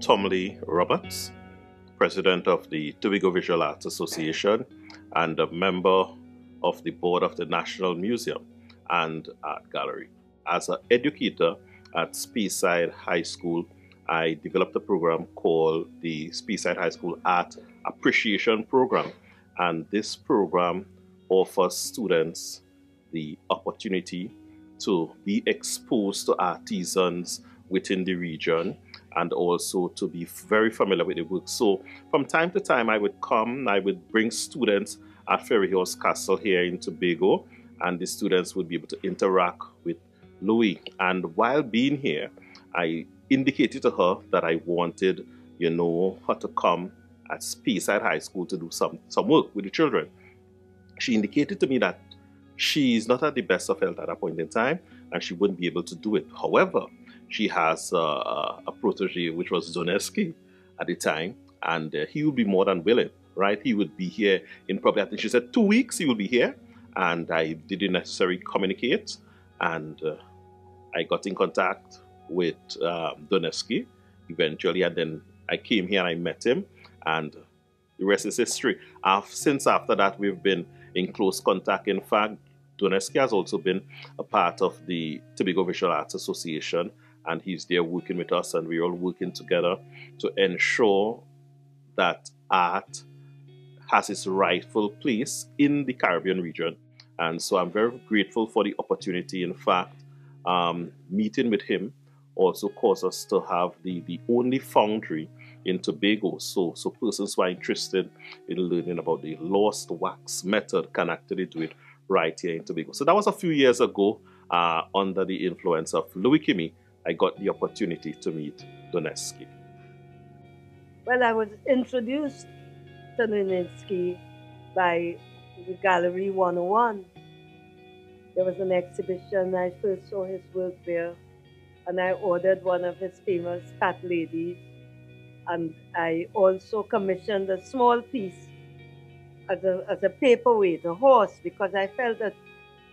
Tom Lee Roberts, President of the Tobago Visual Arts Association and a member of the board of the National Museum and Art Gallery. As an educator at Speyside High School, I developed a program called the Speyside High School Art Appreciation Program. And this program offers students the opportunity to be exposed to artisans within the region and also to be very familiar with the work. So from time to time I would come, I would bring students at Ferryhorse Castle here in Tobago and the students would be able to interact with Luise. And while being here, I indicated to her that I wanted, you know, her to come at Speyside High School to do some, some work with the children. She indicated to me that she is not at the best of health at that point in time and she wouldn't be able to do it. However, she has uh, a protege, which was Dunieski at the time, and uh, he would be more than willing, right? He would be here in probably, I think she said two weeks he would be here, and I didn't necessarily communicate, and uh, I got in contact with um, eventually, and then I came here and I met him, and the rest is history. since after that, we've been in close contact. In fact, Dunieski has also been a part of the Tobago Visual Arts Association and he's there working with us and we're all working together to ensure that art has its rightful place in the Caribbean region. And so I'm very grateful for the opportunity. In fact, um, meeting with him also caused us to have the, the only foundry in Tobago. So, so persons who are interested in learning about the lost wax method can actually do it right here in Tobago. So that was a few years ago uh, under the influence of Luise Kimme I got the opportunity to meet Dunieski. Well, I was introduced to Dunieski by the Gallery 101. There was an exhibition, I first saw his work there, and I ordered one of his famous fat ladies. And I also commissioned a small piece as a, as a paperweight, a horse, because I felt that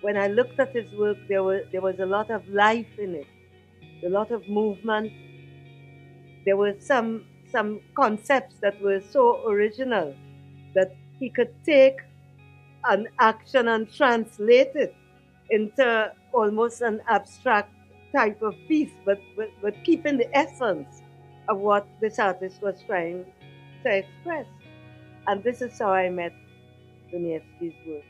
when I looked at his work, there, were, there was a lot of life in it a lot of movement. There were some some concepts that were so original that he could take an action and translate it into almost an abstract type of piece, but, but, but keeping the essence of what this artist was trying to express. And this is how I met Dunieski's work.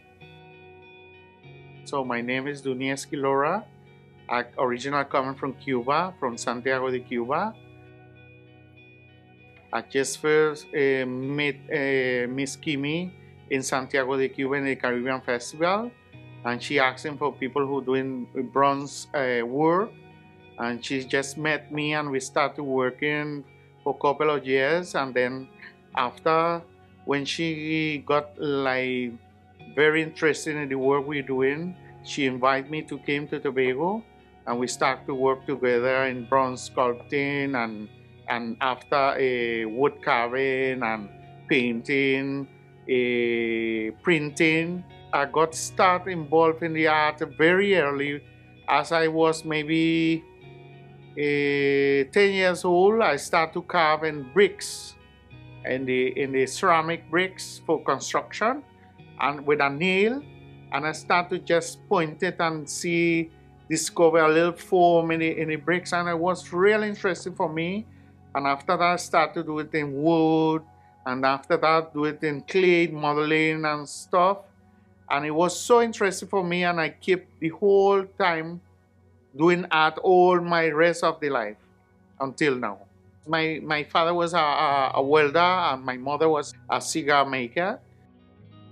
So my name is Dunieski Lora. I originally coming from Cuba, from Santiago de Cuba. I just first uh, met uh, Miss Kimme in Santiago de Cuba in the Caribbean Festival, and she asked asking for people who doing bronze uh, work, and she just met me, and we started working for a couple of years, and then after when she got like very interested in the work we're doing, she invited me to came to Tobago and we start to work together in bronze sculpting and and after a wood carving and painting, a printing. I got started involved in the art very early. As I was maybe uh, 10 years old, I started to carve in bricks, in the, in the ceramic bricks for construction, and with a nail. And I started to just point it and see discover a little form in the, in the bricks and it was really interesting for me. And after that, I started to do it in wood and after that, do it in clay modeling and stuff. And it was so interesting for me and I kept the whole time doing art all my rest of the life until now. My, my father was a, a, a welder and my mother was a cigar maker.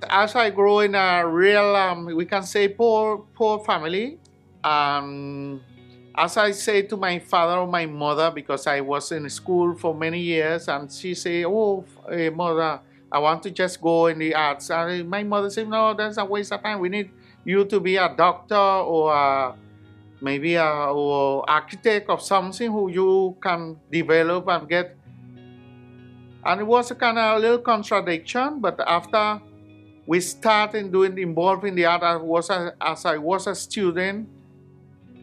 As I grow in a real, um, we can say poor, poor family, um, as I say to my father or my mother, because I was in school for many years, and she say, "Oh, uh, mother, I want to just go in the arts." And my mother said, "No, that's a waste of time. We need you to be a doctor or a, maybe a or architect of something who you can develop and get." And it was a kind of a little contradiction, but after we started doing involved in the art, was a, as I was a student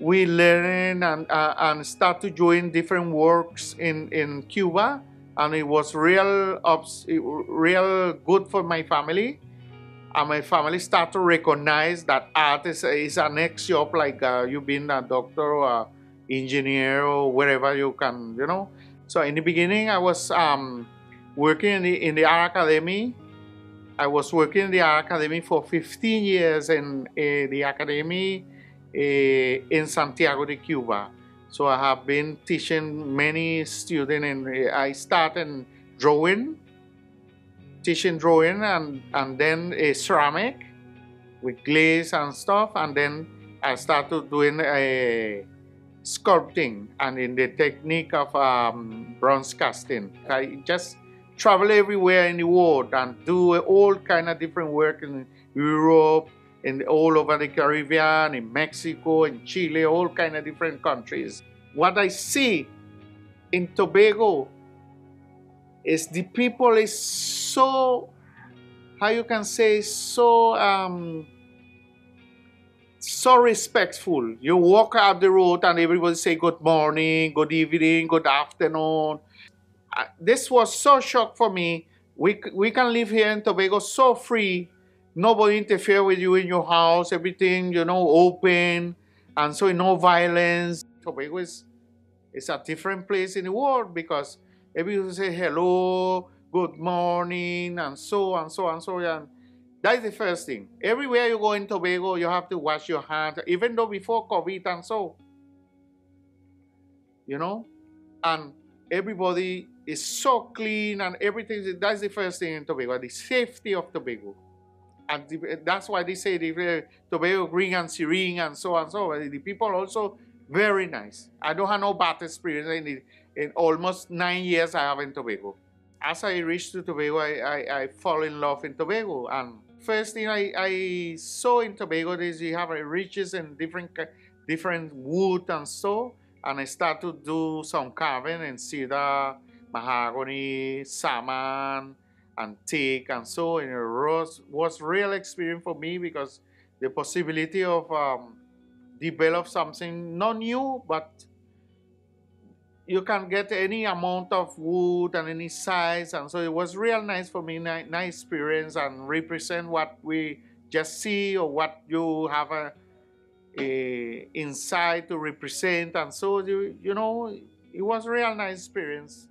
we learn and, uh, and start to join different works in, in Cuba. And it was real, real good for my family. And my family start to recognize that art is, is a next job, like uh, you being a doctor or engineer or wherever you can, you know. So in the beginning, I was um, working in the, in the art academy. I was working in the art academy for 15 years in uh, the academy in Santiago de Cuba. So I have been teaching many students and uh, I started drawing, teaching drawing and, and then a ceramic with glaze and stuff and then I started doing a sculpting and in the technique of um, bronze casting. I just travel everywhere in the world and do all kind of different work in Europe, in all over the Caribbean, in Mexico, in Chile, all kind of different countries. What I see in Tobago is the people is so, how you can say, so um, so respectful. You walk up the road and everybody say good morning, good evening, good afternoon. This was so shock for me. We, we can live here in Tobago so free. Nobody interfere with you in your house. Everything, you know, open. And so no violence. Tobago is, is a different place in the world because everybody say hello, good morning, and so and so and so. And that's the first thing. Everywhere you go in Tobago, you have to wash your hands, even though before COVID and so. You know? And everybody is so clean and everything. That's the first thing in Tobago, the safety of Tobago. And the, that's why they say the Tobago green and serene and so and so. The people also very nice. I don't have no bad experience in, the, in almost nine years I have in Tobago. As I reached to Tobago, I, I, I fall in love in Tobago and first thing I, I saw in Tobago is you have riches in different different wood and so, and I start to do some carving and cedar, mahogany, salmon, and teak and so. And it was was real experience for me because the possibility of um, develop something not new but you can get any amount of wood and any size and so it was real nice for me nice, experience and represent what we just see or what you have a, a inside to represent and so you, you know it was real nice experience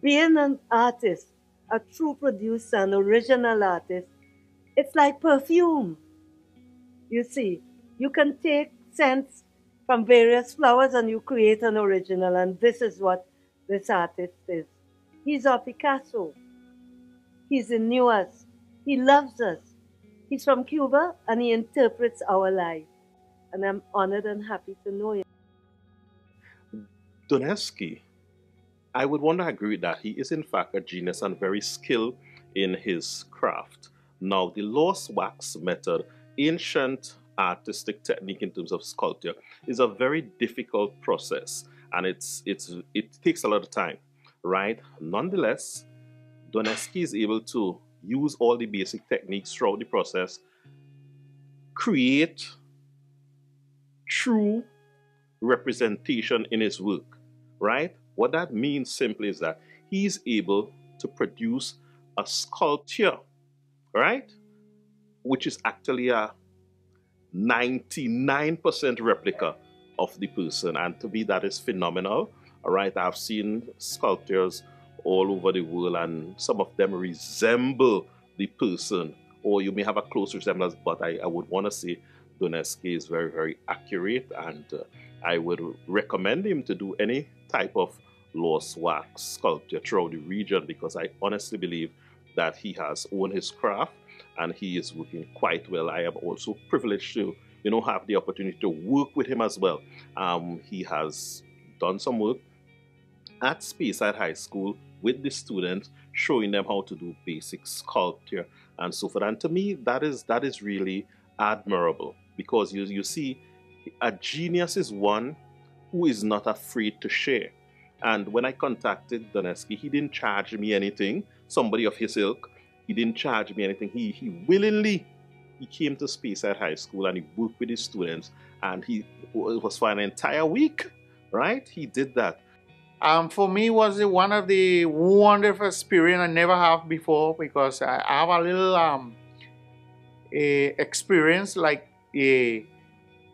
being an artist a true producer an original artist it's like perfume you see you can take scents from various flowers and you create an original. And this is what this artist is. He's our Picasso. He's in New us. He loves us. He's from Cuba and he interprets our life. And I'm honored and happy to know him. Dunieski, I would want to agree that. He is in fact a genius and very skilled in his craft. Now, the lost wax method, ancient artistic technique in terms of sculpture is a very difficult process and it's it's it takes a lot of time right nonetheless Dunieski is able to use all the basic techniques throughout the process create true representation in his work right what that means simply is that he's able to produce a sculpture right which is actually a 99% replica of the person. And to me, that is phenomenal. All right, I've seen sculptures all over the world, and some of them resemble the person, or you may have a close resemblance, but I, I would want to say Dunieski is very, very accurate, and uh, I would recommend him to do any type of lost wax sculpture throughout the region because I honestly believe that he has owned his craft and he is working quite well. I am also privileged to, you know, have the opportunity to work with him as well. Um, he has done some work at Speyside High School with the students, showing them how to do basic sculpture and so forth. And to me, that is that is really admirable because you you see, a genius is one who is not afraid to share. And when I contacted Dunieski, he didn't charge me anything. Somebody of his ilk he didn't charge me anything. He, he willingly he came to Speyside High School and he worked with his students and he it was for an entire week, right? He did that. Um, for me, was one of the wonderful experience I never have before because I have a little um, a experience like a,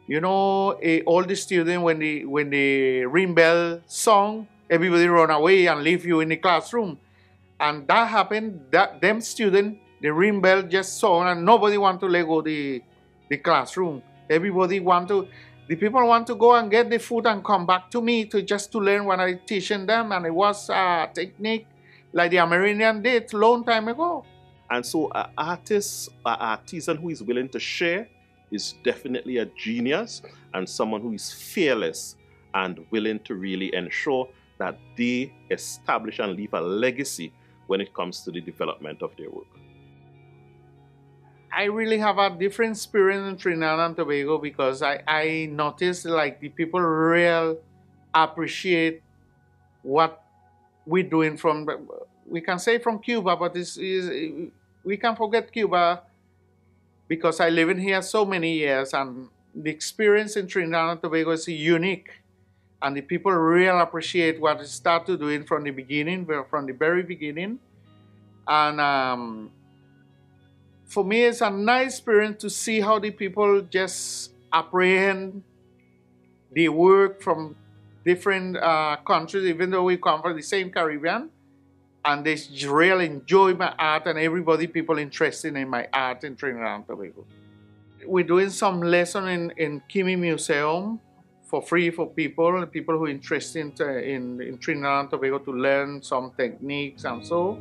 you know, a, all the students when the when the ring bell song, everybody run away and leave you in the classroom, and that happened. That them student, the ring bell just song and nobody want to let go the the classroom. Everybody want to the people want to go and get the food and come back to me to just to learn what I teaching them, and it was a technique like the American did long time ago. And so, an artist, an artisan who is willing to share, is definitely a genius and someone who is fearless and willing to really ensure that they establish and leave a legacy when it comes to the development of their work. I really have a different spirit in Trinidad and Tobago because I, I noticed like the people real appreciate what we're doing from we can say from Cuba, but this is we can forget Cuba because I live in here so many years and the experience in Trinidad and Tobago is unique and the people really appreciate what we started doing from the beginning, from the very beginning. And um, for me, it's a nice experience to see how the people just apprehend the work from different uh, countries, even though we come from the same Caribbean. And they really enjoy my art, and everybody, people interested in my art in Trinidad and Tobago. We're doing some lesson in, in Kimme Museum for free for people, people who are interested in, in, in Trinidad and Tobago to learn some techniques and so.